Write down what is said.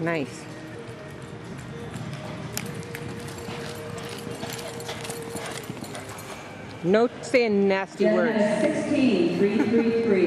Nice. No saying nasty words. Sixteen three three three.